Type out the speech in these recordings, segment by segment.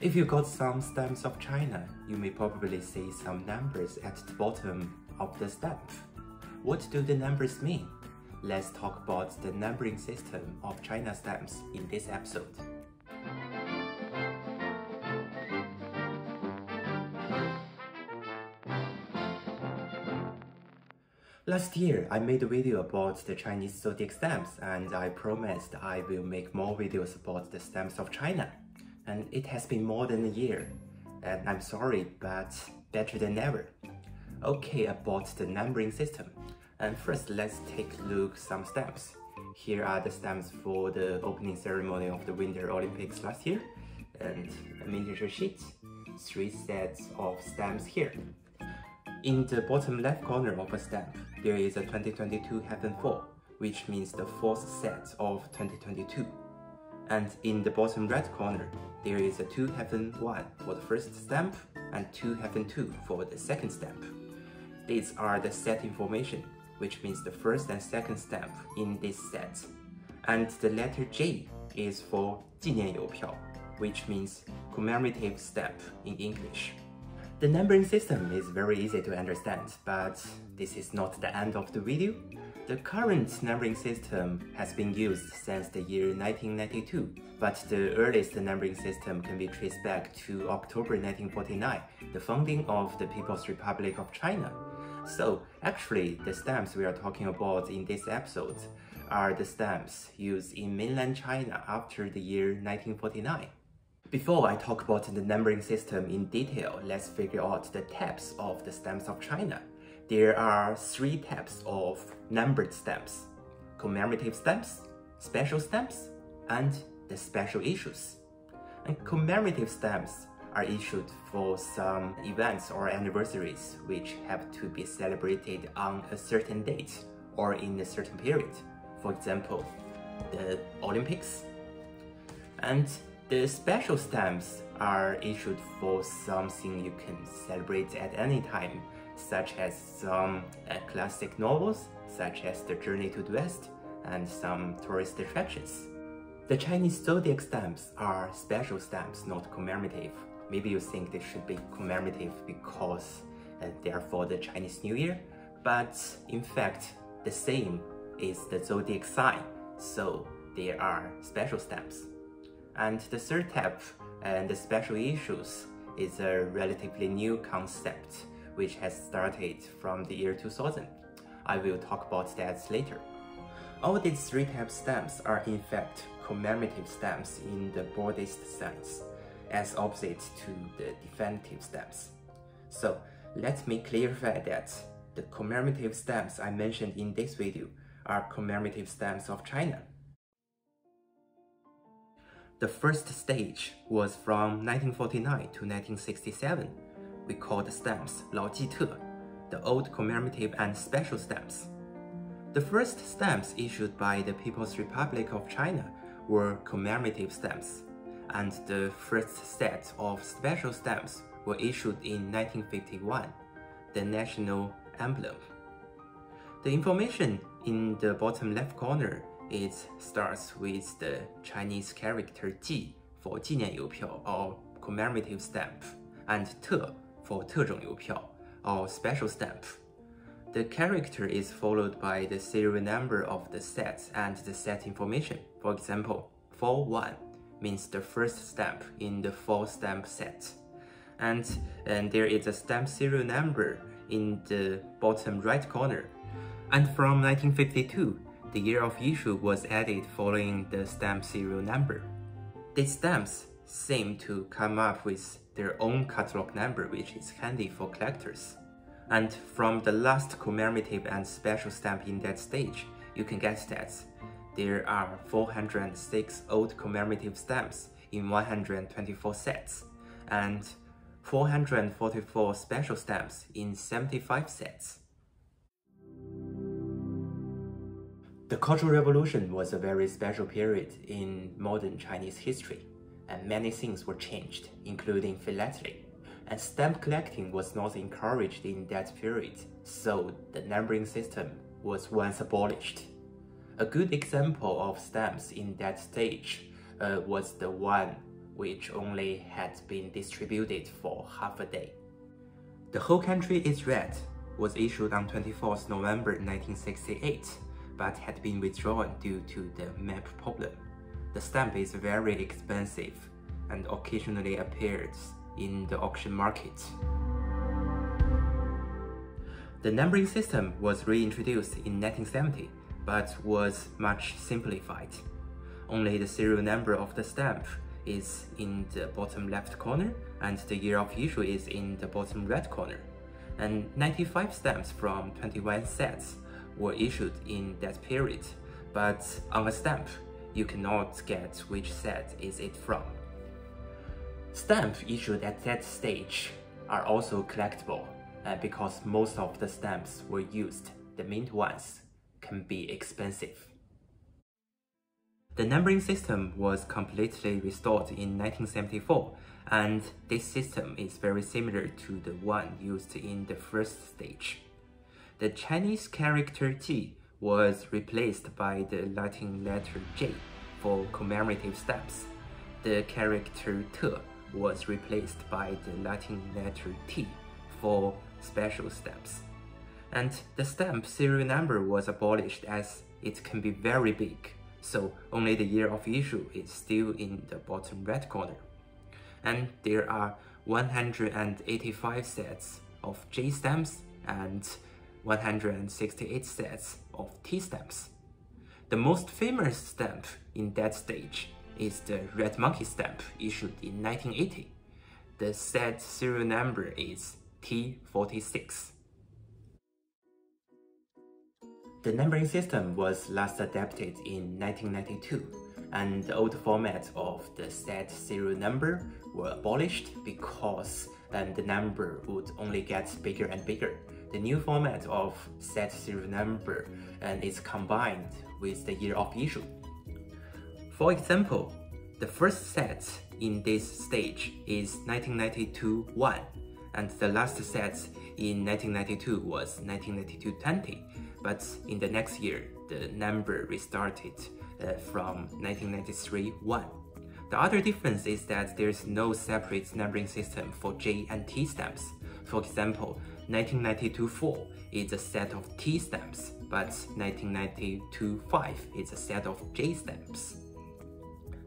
If you got some stamps of China, you may probably see some numbers at the bottom of the stamp. What do the numbers mean? Let's talk about the numbering system of China stamps in this episode. Last year, I made a video about the Chinese zodiac stamps and I promised I will make more videos about the stamps of China and it has been more than a year. And I'm sorry, but better than ever. Okay, about the numbering system. And first, let's take a look some stamps. Here are the stamps for the opening ceremony of the Winter Olympics last year. And a miniature sheet, three sets of stamps here. In the bottom left corner of a stamp, there is a 2022 Heaven 4, which means the fourth set of 2022. And in the bottom right corner, there is a 2 heaven 1 for the first stamp and 2 heaven 2 for the second stamp. These are the set information, which means the first and second stamp in this set. And the letter J is for 纪念邮票, which means commemorative stamp in English. The numbering system is very easy to understand, but this is not the end of the video. The current numbering system has been used since the year 1992, but the earliest numbering system can be traced back to October 1949, the founding of the People's Republic of China. So actually, the stamps we are talking about in this episode are the stamps used in mainland China after the year 1949. Before I talk about the numbering system in detail, let's figure out the types of the stamps of China there are three types of numbered stamps, commemorative stamps, special stamps, and the special issues. And commemorative stamps are issued for some events or anniversaries which have to be celebrated on a certain date or in a certain period. For example, the Olympics. And the special stamps are issued for something you can celebrate at any time such as some uh, classic novels, such as The Journey to the West, and some tourist attractions. The Chinese zodiac stamps are special stamps, not commemorative. Maybe you think they should be commemorative because uh, they are for the Chinese New Year, but in fact, the same is the zodiac sign, so they are special stamps. And the third type and the special issues is a relatively new concept which has started from the year 2000. I will talk about that later. All these three type stamps are in fact commemorative stamps in the Buddhist sense, as opposite to the definitive stamps. So let me clarify that the commemorative stamps I mentioned in this video are commemorative stamps of China. The first stage was from 1949 to 1967. We call the stamps Lao Ji the old commemorative and special stamps. The first stamps issued by the People's Republic of China were commemorative stamps, and the first set of special stamps were issued in 1951, the national emblem. The information in the bottom left corner it starts with the Chinese character Ji for 纪念邮票 or commemorative stamp, and 特 for 特种邮票 or special stamp. The character is followed by the serial number of the set and the set information. For example, 41 means the first stamp in the four stamp set. And, and there is a stamp serial number in the bottom right corner. And from 1952, the year of issue was added following the stamp serial number. These stamps seem to come up with their own catalog number which is handy for collectors. And from the last commemorative and special stamp in that stage, you can get that there are 406 old commemorative stamps in 124 sets, and 444 special stamps in 75 sets. The Cultural Revolution was a very special period in modern Chinese history and many things were changed, including philately. And stamp collecting was not encouraged in that period, so the numbering system was once abolished. A good example of stamps in that stage uh, was the one which only had been distributed for half a day. The whole country is red was issued on 24th November 1968, but had been withdrawn due to the map problem. The stamp is very expensive and occasionally appears in the auction market. The numbering system was reintroduced in 1970, but was much simplified. Only the serial number of the stamp is in the bottom left corner and the year of issue is in the bottom right corner. And 95 stamps from 21 sets were issued in that period, but on a stamp, you cannot get which set is it from. Stamps issued at that stage are also collectible uh, because most of the stamps were used, the mint ones can be expensive. The numbering system was completely restored in 1974 and this system is very similar to the one used in the first stage. The Chinese character T was replaced by the Latin letter J for commemorative stamps. The character T was replaced by the Latin letter T for special stamps. And the stamp serial number was abolished as it can be very big, so only the year of issue is still in the bottom right corner. And there are 185 sets of J stamps and 168 sets of T stamps. The most famous stamp in that stage is the Red Monkey stamp issued in 1980. The set serial number is T46. The numbering system was last adapted in 1992, and the old format of the set serial number were abolished because um, the number would only get bigger and bigger. The new format of set serial number and is combined with the year of issue. For example, the first set in this stage is 1992-1, and the last set in 1992 was 1992-20, but in the next year, the number restarted uh, from 1993-1. The other difference is that there's no separate numbering system for J and T stamps. For example, 1992-4 is a set of T stamps, but 1992-5 is a set of J stamps.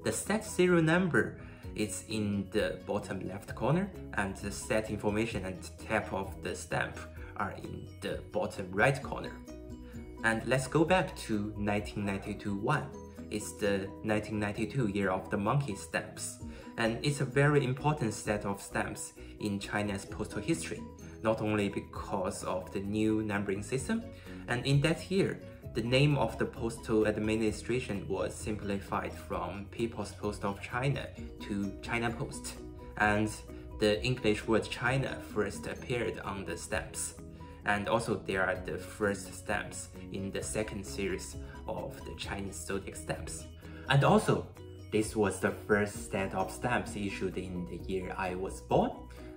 The set serial number is in the bottom left corner and the set information and type of the stamp are in the bottom right corner. And let's go back to 1992-1. It's the 1992 year of the monkey stamps, and it's a very important set of stamps in China's postal history, not only because of the new numbering system, and in that year, the name of the postal administration was simplified from People's Post of China to China Post, and the English word China first appeared on the stamps. And also there are the first stamps in the second series of the Chinese zodiac stamps. And also, this was the first set of stamps issued in the year I was born,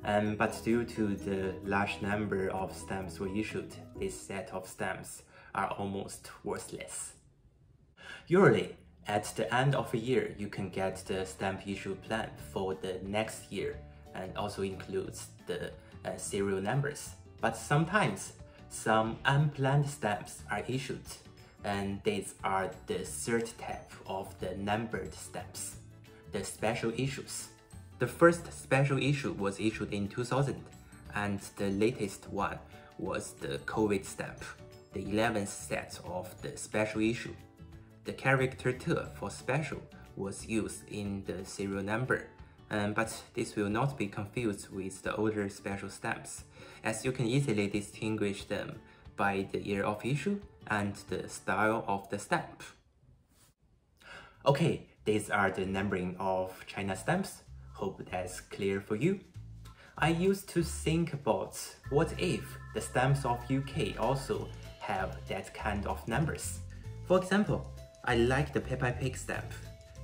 um, but due to the large number of stamps were issued, this set of stamps are almost worthless. Usually, at the end of a year, you can get the stamp issue plan for the next year and also includes the uh, serial numbers. But sometimes, some unplanned stamps are issued and these are the third type of the numbered stamps, the special issues. The first special issue was issued in 2000 and the latest one was the COVID stamp the 11th set of the special issue. The character T for special was used in the serial number, um, but this will not be confused with the older special stamps, as you can easily distinguish them by the year of issue and the style of the stamp. Okay, these are the numbering of China stamps. Hope that's clear for you. I used to think about what if the stamps of UK also have that kind of numbers. For example, I like the Peppa Pig stamp,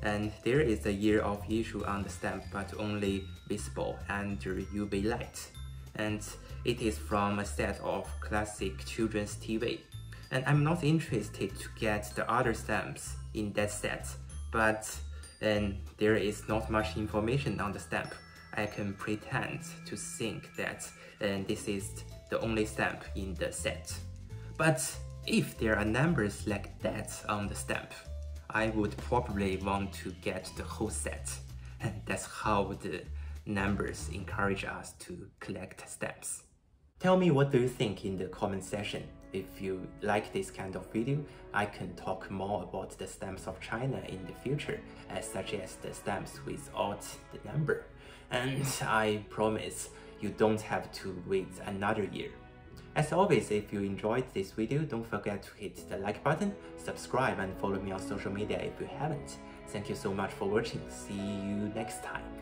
and there is a year of issue on the stamp but only visible under UV light. And it is from a set of classic children's TV. And I'm not interested to get the other stamps in that set, but and there is not much information on the stamp, I can pretend to think that this is the only stamp in the set. But if there are numbers like that on the stamp, I would probably want to get the whole set. And that's how the numbers encourage us to collect stamps. Tell me what do you think in the comment section. If you like this kind of video, I can talk more about the stamps of China in the future, as such as the stamps without the number. And I promise you don't have to wait another year. As always, if you enjoyed this video, don't forget to hit the like button, subscribe and follow me on social media if you haven't. Thank you so much for watching. See you next time.